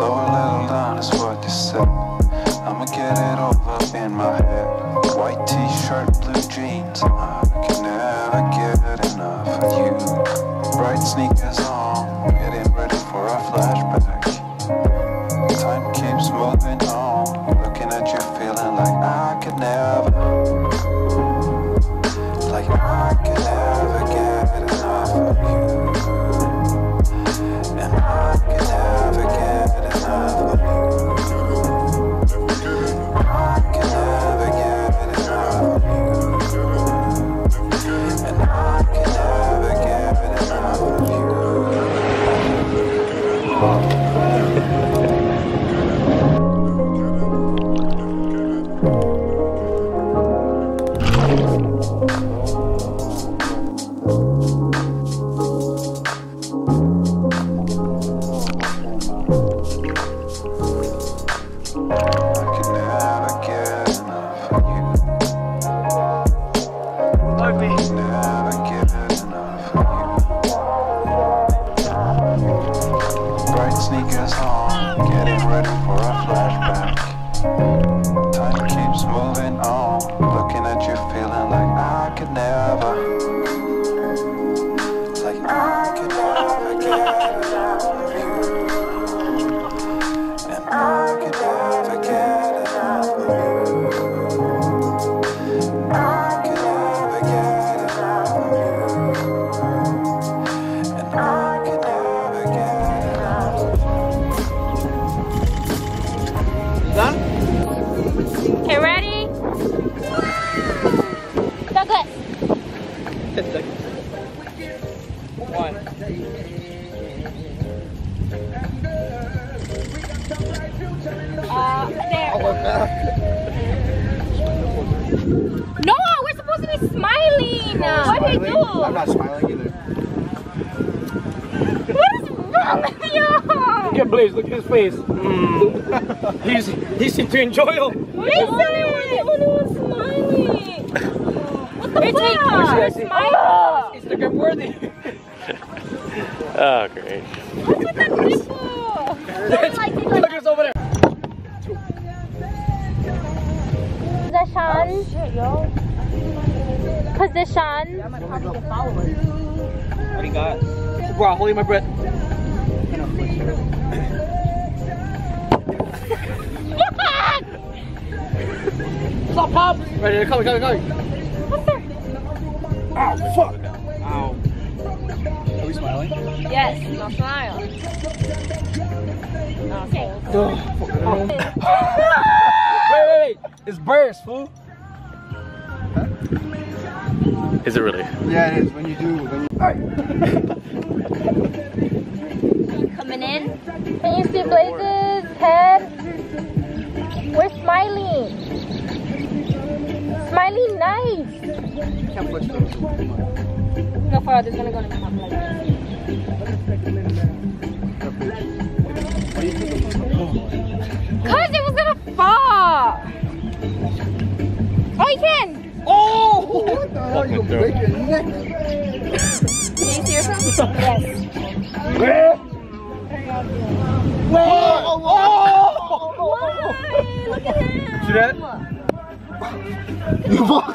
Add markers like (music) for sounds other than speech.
Slow a little down is what they said. I'ma get it over in my head. White t-shirt, blue jeans. I can never get enough of you. Bright sneakers on, getting ready for a flashback. Time keeps moving on, looking at you, feeling like I could never, getting ready for a flashback. Douglas. Uh, there. No, we're supposed to be smiling. what did you do? I'm not smiling either. What is wrong with you? Look at Blaze, look at his face. Mm. He's, he seemed to enjoy it. Listen, we're the only ones smiling. What the fuck? We're smiling. (laughs) Instagram worthy. Oh, great. What's with the people? They're like, like Look at us over there. Position. Oh, Position. What do you got? Bro, I'm holding my breath. Stop, pop! Right there, coming, coming, coming. Oh, fuck. Ow. Are we smiling? Yes, now smile. Okay. Oh, Wait, wait, wait. It's burst, fool. Is it really? Yeah, it is. When you do, when you. Alright. Coming in. See Blaze's head? Can't push those. No, for this gonna go in my like this. Cause it was gonna fall. Oh, you can. Oh! What the hell? You break your neck. Can you see yourself? yes. Whoa! Oh! Why? Look at him. See that? やばっ